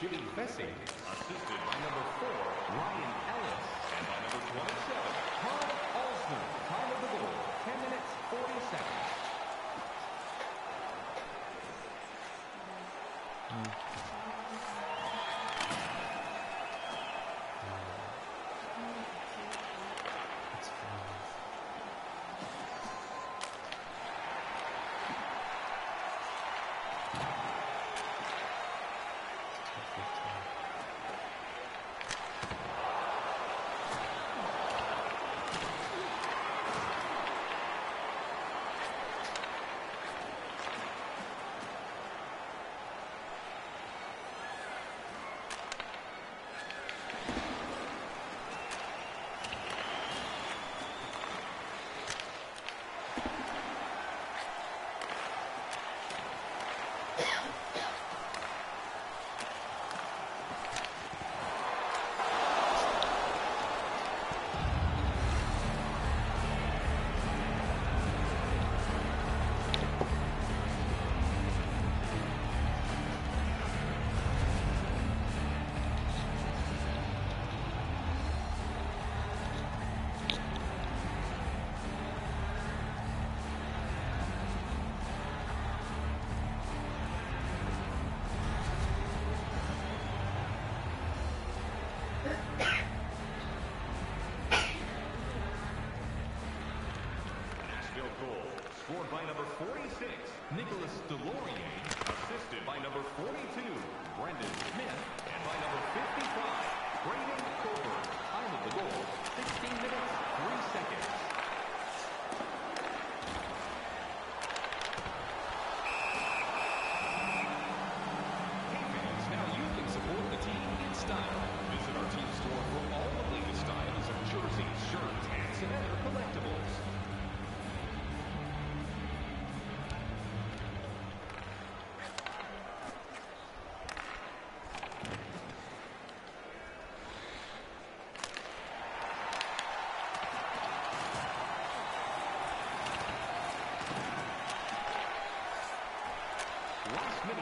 Jimmy Fessing, assisted by number four, Ryan Ellis, and by number 27,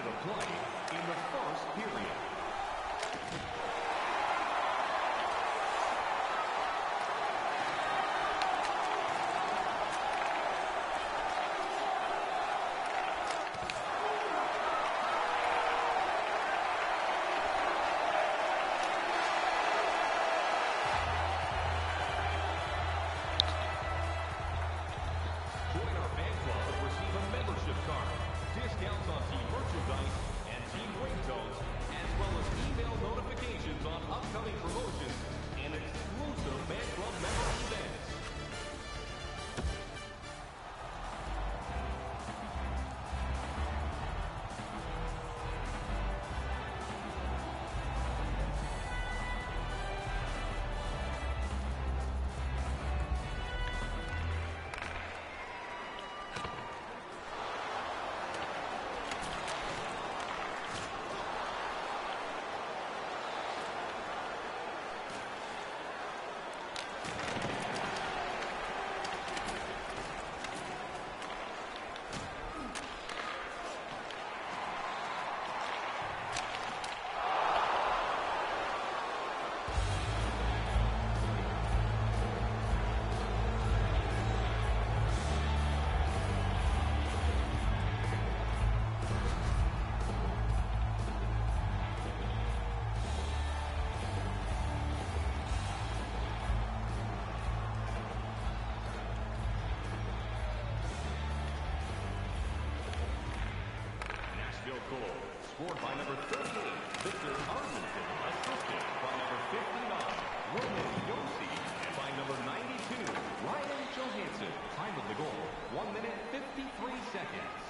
the play. Field goal, scored by number 38, Viktor Arvidsson, assisted by number 59, Roman Josi, and by number 92, Ryan Johansen. Time of the goal, 1 minute 53 seconds.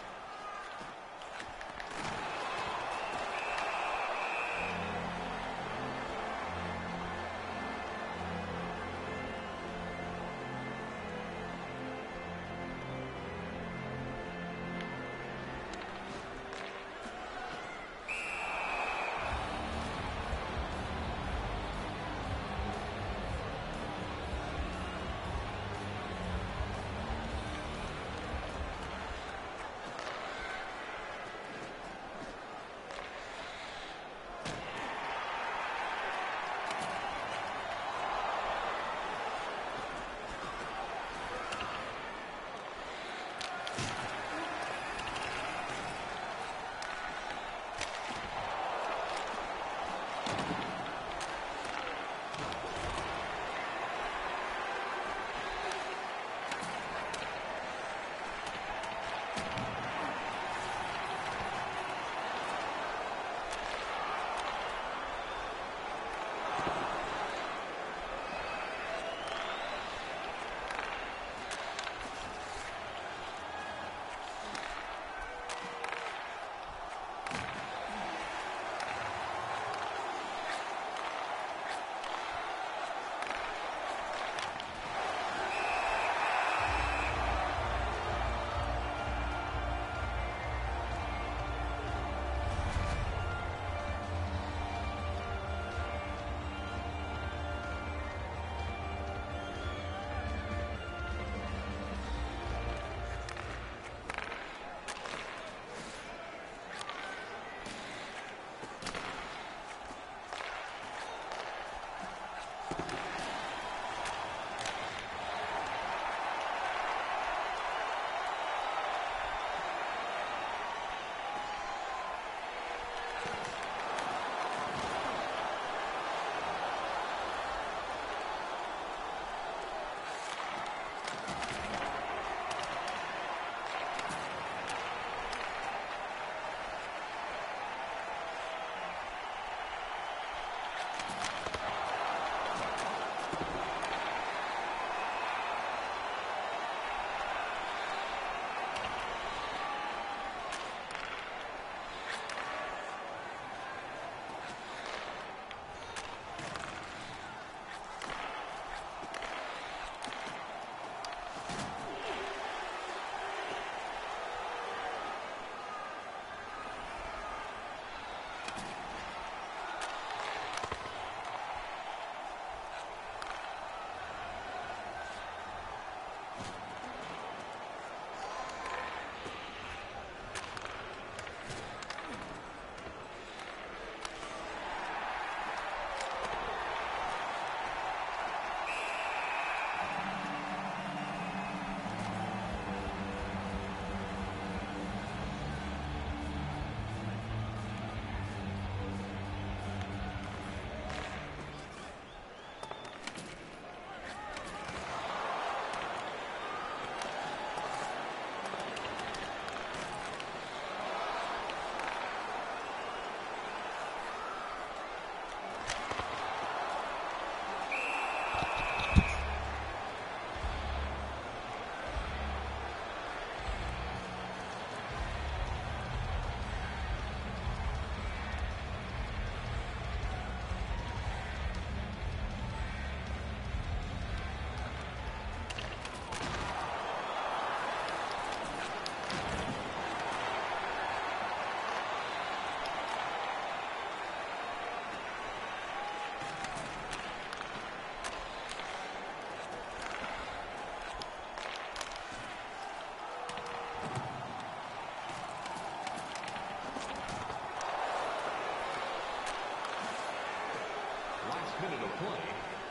Minute of play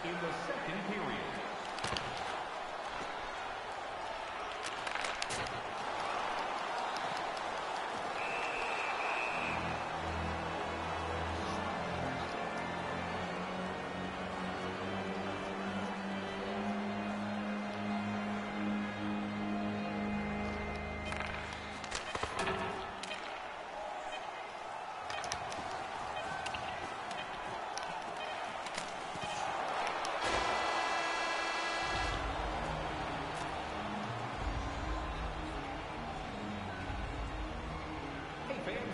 in the second period.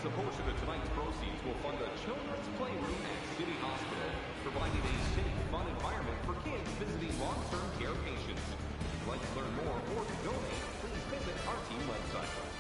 A portion of tonight's proceeds will fund a children's playroom at City Hospital, providing a safe, fun environment for kids visiting long-term care patients. Like to learn more or to donate, please visit our team website.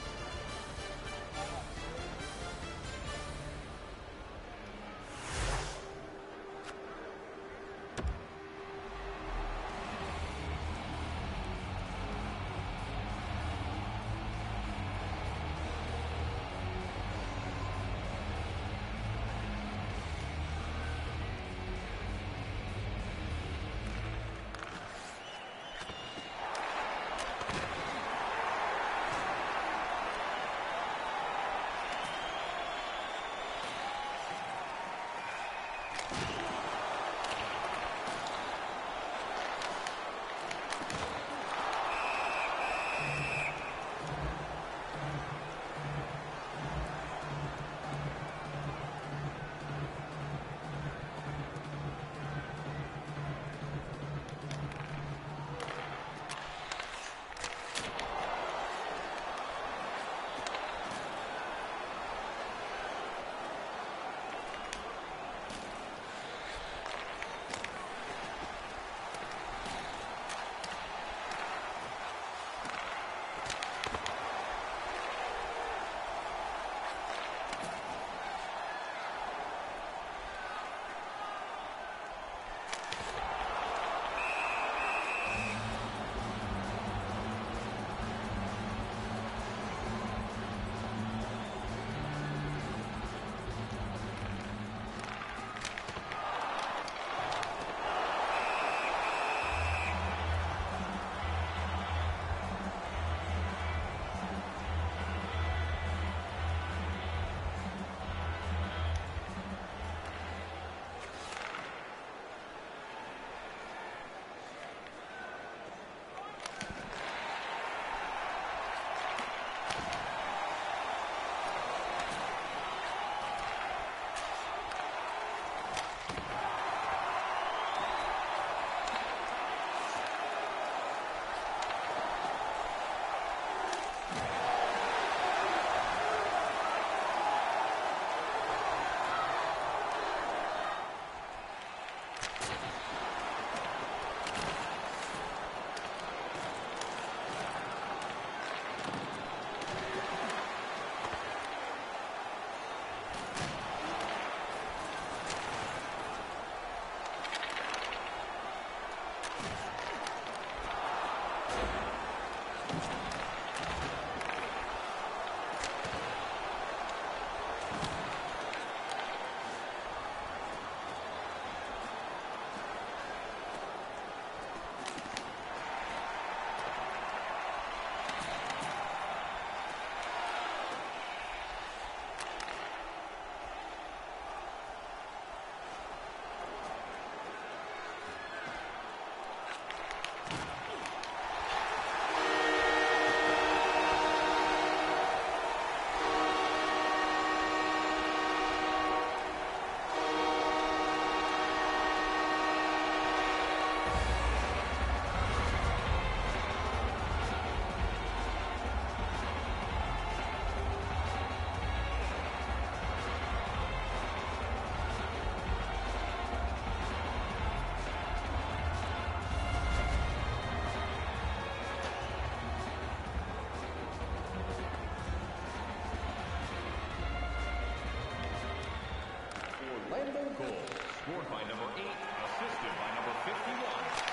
Goal, scored by number 8, assisted by number 51,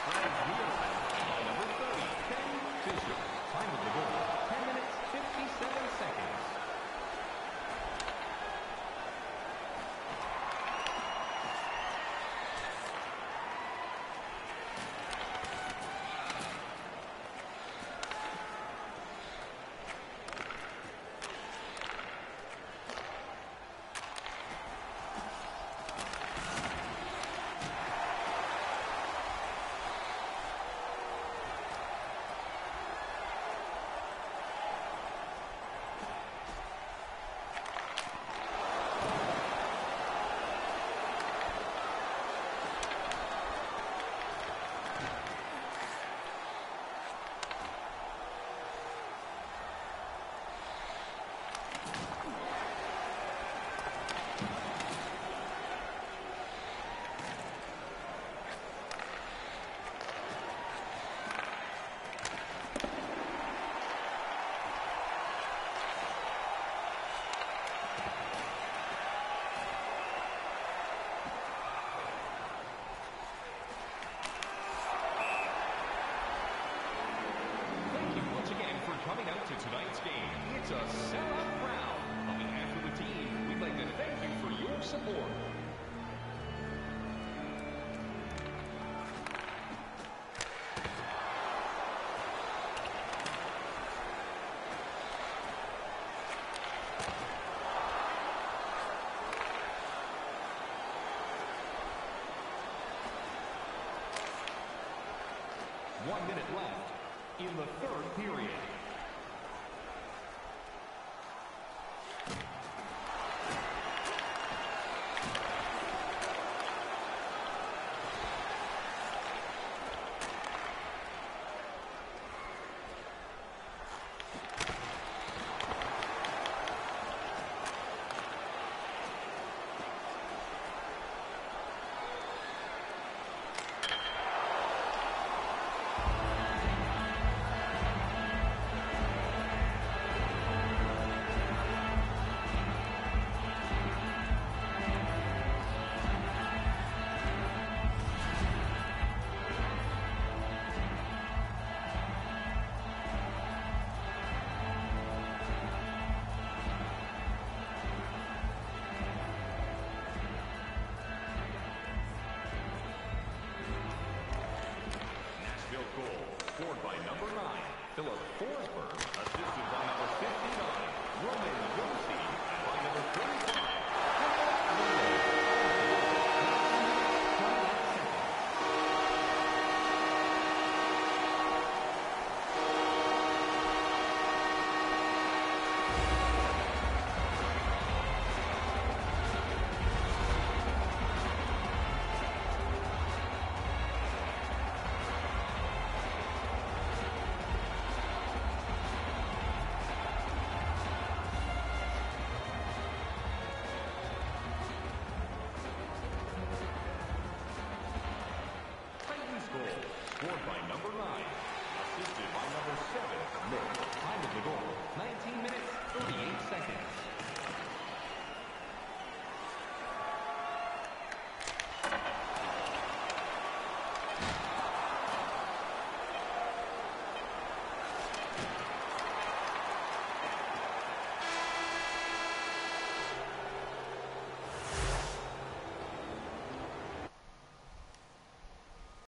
Frans Nielsen, and by number 30, Ken Fisher. sellout crowd. On behalf of the team, we'd like to thank you for your support. 9, Filip Forsberg, assisted by number 59, Roman and by number 35, Mid, time of the goal, 19 minutes, 38 seconds.